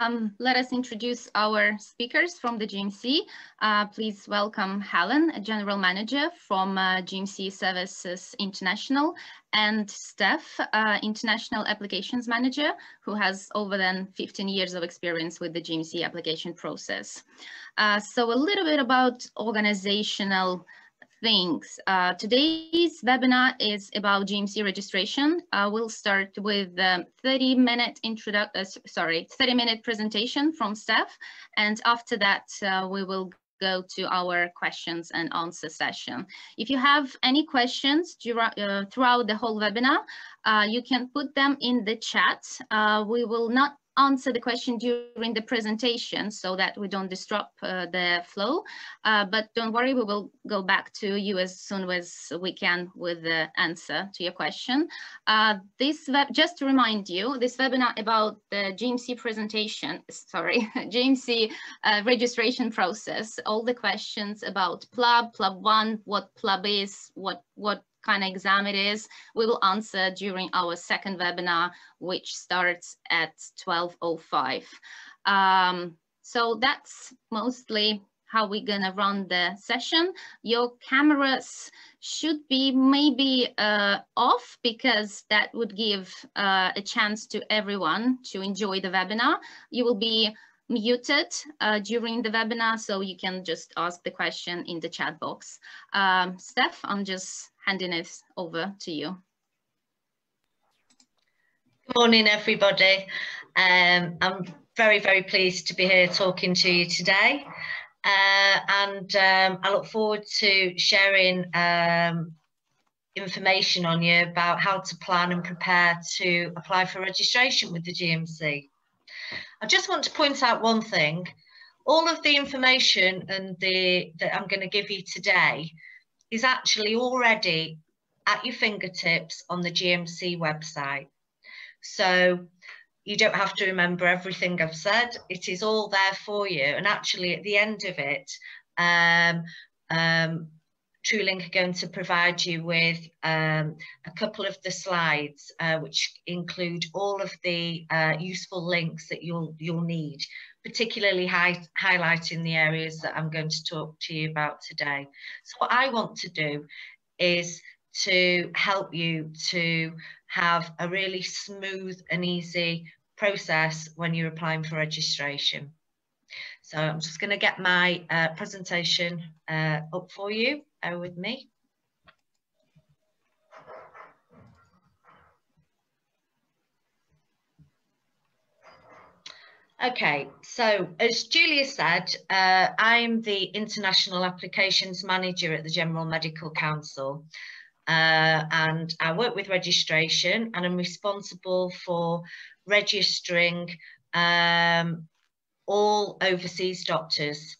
Um, let us introduce our speakers from the GMC. Uh, please welcome Helen, a General Manager from uh, GMC Services International, and Steph, uh, International Applications Manager, who has over than 15 years of experience with the GMC application process. Uh, so a little bit about organizational things. Uh, today's webinar is about GMC registration. Uh, we'll start with the 30 minute uh, sorry, 30 minute presentation from Steph. And after that, uh, we will go to our questions and answer session. If you have any questions uh, throughout the whole webinar, uh, you can put them in the chat. We will not answer the question during the presentation so that we don't disrupt uh, the flow. Uh, but don't worry, we will go back to you as soon as we can with the answer to your question. Uh, this just to remind you, this webinar about the GMC presentation, sorry, GMC uh, registration process, all the questions about PLAB, PLAB 1, what PLAB is, what, what kind of exam it is, we will answer during our second webinar, which starts at 12.05. Um, so that's mostly how we're gonna run the session. Your cameras should be maybe uh, off because that would give uh, a chance to everyone to enjoy the webinar. You will be muted uh, during the webinar, so you can just ask the question in the chat box. Um, Steph, I'm just handing it over to you. Good morning, everybody. Um, I'm very, very pleased to be here talking to you today. Uh, and um, I look forward to sharing um, information on you about how to plan and prepare to apply for registration with the GMC. I just want to point out one thing. All of the information and the that I'm going to give you today is actually already at your fingertips on the GMC website. So you don't have to remember everything I've said. It is all there for you. And actually at the end of it, um, um, TrewLink are going to provide you with um, a couple of the slides, uh, which include all of the uh, useful links that you'll you'll need, particularly high, highlighting the areas that I'm going to talk to you about today. So what I want to do is to help you to have a really smooth and easy process when you're applying for registration. So I'm just going to get my uh, presentation uh, up for you. Bear with me. Okay, so as Julia said, uh, I'm the International Applications Manager at the General Medical Council. Uh, and I work with registration and I'm responsible for registering um, all overseas doctors.